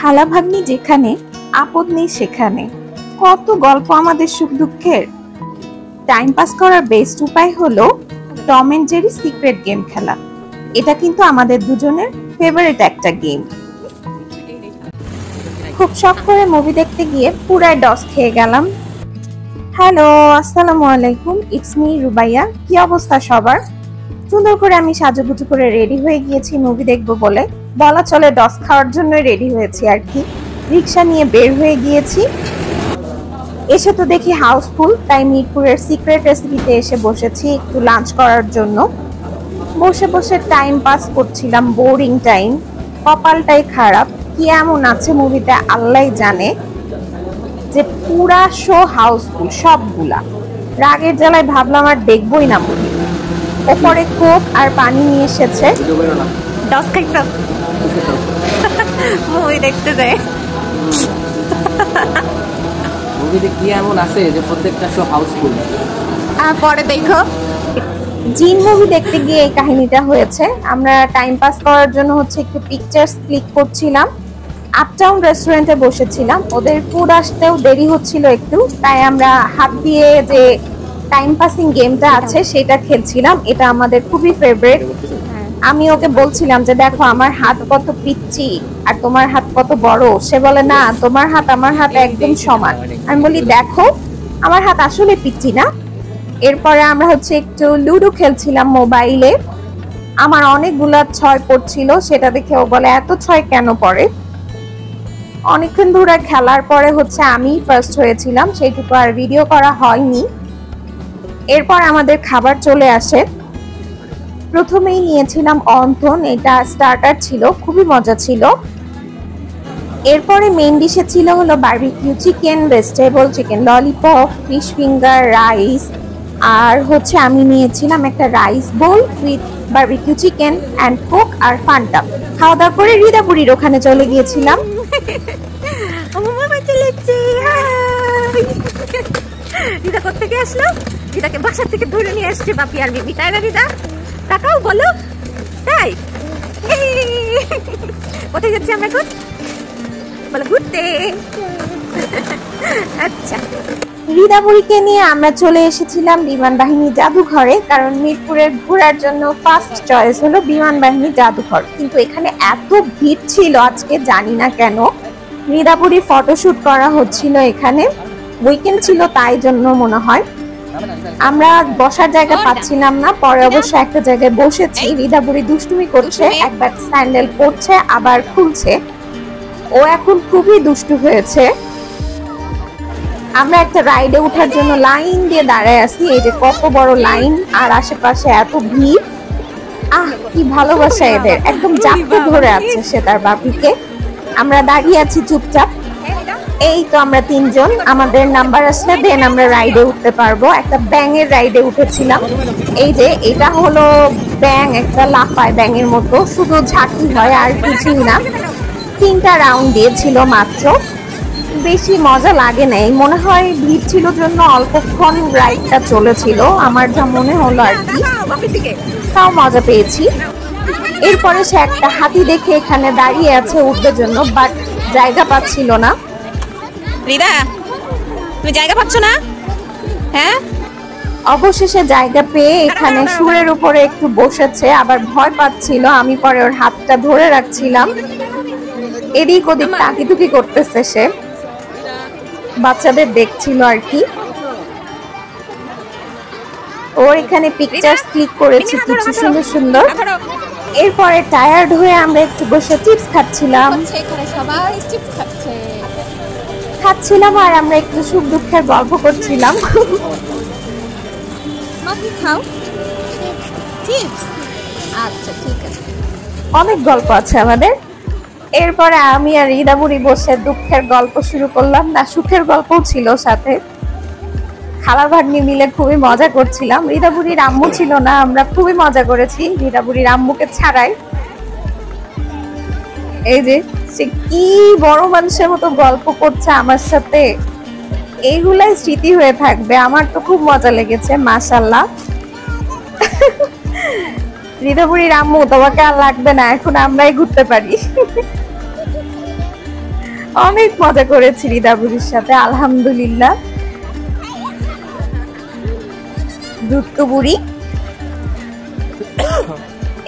খালা ভাগ্নি যেখানে, আপদ নেই সেখানে। কত গল্প আমাদের সুখ দুঃখের। টাইম পাস করার বেস্ট উপায় হলো Tom and Jerry secret game খেলা। এটা কিন্তু আমাদের দুজনের ফেভারিট একটা গেম খুব শখ করে মুভি দেখতে গিয়ে পুরাই ডস খেয়ে গেলাম। হ্যালো আসসালামু আলাইকুম ইটস মি রুবাইয়া। কি অবস্থা সবার? সুন্দর করে আমি সাজুগুজু করে রেডি হয়ে গিয়েছি মুভি দেখব বলে। বলা চলে ডস খাওয়ার জন্য রেডি হয়েছি আর কি। রিক্সা নিয়ে বের হয়ে গিয়েছি। এসে তো দেখি হাউসফুল তাই মিরপুরের সিক্রেট রেসিপিতে এসে বসেছি একটু লাঞ্চ করার জন্য। বসে বসে টাইম পাস করছিলাম বোরিং টাইম কপালটাই খারাপ। কি এমন আছে মুভিতে আল্লাহ জানে যে পুরা শো হাউসফুল সবগুলা। রাগের জ্বালায় ভাবলাম আর দেখবই না মুভি ওপরে কোক আর পানি নিয়ে এসেছে। দশ মুভি দেখতে যায়। মুভিতে কি এমন আছে যে প্রত্যেকটা শো হাউসফুল আর পরে দেখো। জিন মুভি দেখতে গিয়ে এই কাহিনীটা হয়েছে। আমরা টাইম পাস করার জন্য হচ্ছে একটু পিকচার্স ক্লিক করছিলাম। আপটাউন রেস্টুরেন্টে বসেছিলাম। ওদের ফুড আসতেও দেরি হচ্ছিল একটু। তাই আমরা হাত দিয়ে যে টাইম পাসিং গেমটা আছে সেটা খেলছিলাম। এটা আমাদের খুবই ফেভারিট আমি ওকে বলছিলাম যে, দেখো, আমার হাত কত পিচ্ছি আর তোমার হাত কত বড়। সে বলে, না, তোমার হাত আমার হাত একদম সমান। আমি বলি, দেখো, আমার হাত আসলে পিচ্ছি না। এরপরে আমরা হচ্ছে একটু লুডো খেলছিলাম মোবাইলে। আমার অনেকগুলা ছয় পড়ছিল, সেটা দেখে ও বলে, এত ছয় কেন পড়ে? অনেকক্ষণ ধরে খেলার পরে হচ্ছে আমি ফার্স্ট হয়েছিলাম, সেইটুকু আর ভিডিও করা হয়নি। এরপর আমাদের খাবার চলে আসে। প্রথমেই নিয়েছিলাম অন্থন এটা স্টার্টার ছিল, খুবই মজা ছিল। এরপরে মেন ডিশে ছিল হলো barbecue chicken vegetable chicken lollipop fish finger rice আর হচ্ছে আমি নিয়েছিলাম একটা rice bowl with barbecue chicken and Coke R Fanta খাওয়া দাওয়া করে রিদাপুরির ওখানে চলে গিয়েছিলাম। কোথেকে আসলো? বাসার থেকে ধরে নিয়ে আসছে বাপি আর বিবি, তাই না দিদা টাকাও বলো। তাই কোথায় যাচ্ছি আমরা এখন? বলো, ঘুরতে। আচ্ছা। রিদাপুরীকে নিয়ে আমরা চলে এসেছিলাম বিমান বাহিনী জাদুঘরে, কারণ মিরপুরের ঘোরার জন্য ফার্স্ট চয়েস হলো বিমান বাহিনী জাদুঘর। কিন্তু এখানে এত ভিড় ছিল আজকে, জানি না কেন। রিদাপুরি ফটোশুট করা হচ্ছিল এখানে। উইকেন্ড ছিল তাই জন্য মনে হয়। আমরা বসার জায়গা পাচ্ছিলাম না পরে অবশ্য একটা জায়গায় বসেছি। রিদাপুরি দুষ্টুমি করছে একবার স্যান্ডেল পরছে আবার খুলছে। ও এখন খুবই দুষ্টু হয়েছে। আমরা একটা রাইডে ওঠার জন্য লাইন দিয়ে দাঁড়ায় আছি এই যে কত বড় লাইন আর আশেপাশে এত ভিড়। আহ কি ভালোবাসা এদের। একদম জাপতে ধরে আছে সে তার বাপিকে। আমরা দাঁড়িয়ে আছি চুপচাপ। এই তো আমরা তিনজন। আমাদের নাম্বার আসলে দেন আমরা রাইডে উঠতে পারব। একটা ব্যাঙের রাইডে উঠেছিলাম। এই যে, এটা হলো ব্যাং একটা লাফায় ব্যাঙের মতো। শুধু ঝাঁকি হয়, আর কিছুই না। তিনটা রাউন্ড দিয়েছিল মাত্র। বেশি মজা লাগে নাই। মনে হয় ভিড় ছিল জন্য অল্পক্ষণ রাইডটা চলেছিল। আমার যা মনে হলো আর কি। তাও মজা পেয়েছি। এরপরে সে একটা হাতি দেখে এখানে দাঁড়িয়ে আছে উঠবার জন্য বাট জায়গা পাচ্ছিল না। রিদা তুমি জায়গা পাচ্ছ না? হ্যাঁ? অবশেষে জায়গা পেয়ে এখানে সুরের উপরে একটু বসেছে আবার ভয় পাচ্ছিল আমি পরে ওর হাতটা ধরে রাখছিলাম। এদিক ওদিক তাকিটুকি করতেছে সে। বাচ্চাদের দেখছিল আর কি। ওর এখানে পিকচার্স ক্লিক করেছি কিছু সুন্দর সুন্দর। এরপরে টায়ার্ড হয়ে আমরা একটু বসে চিপস খাচ্ছিলাম। এখানে সবাই চিপস খাচ্ছে। খাচ্ছিলাম আর আমরা একটু সুখ দুঃখের গল্প করছিলাম। মা খাও। চিপস আচ্ছা ঠিক আছে। অনেক গল্প আছে আমাদের। এরপরে আমি আর ইদাবুড়ি বসে দুঃখের গল্প শুরু করলাম। না সুখের গল্পও ছিল সাথে। খালা ভাগ্নি মিলে খুবই মজা করছিলাম। রিদাবুড়ির আম্মু ছিল না আমরা খুবই মজা করেছি। রিদাবুড়ির আম্মুকে ছাড়াই। এই যে সে কি বড় মানুষের মতো গল্প করছে আমার সাথে। এইগুলাই স্মৃতি হয়ে থাকবে। আমার তো খুব মজা লেগেছে মাশাল্লাহ রিদাবুড়ির আম্মু তোমাকে আর লাগবে না, এখন আমরাই ঘুরতে পারি। অনেক মজা করেছি রিদাবুরির সাথে, আলহামদুলিল্লাহ। দুত্ত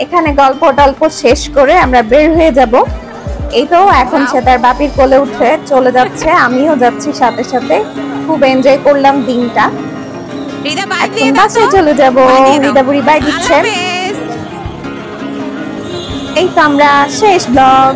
এখানে গল্প টল্প শেষ করে আমরা বের হয়ে যাব। এই তো এখন সে তার বাপির কোলে উঠে চলে যাচ্ছে আমিও যাচ্ছি সাথে সাথে। খুব এনজয় করলাম দিনটা। রিদা এখন বাসায় চলে যাব? বাই দিচ্ছে। এই তো আমরা শেষ ব্লগ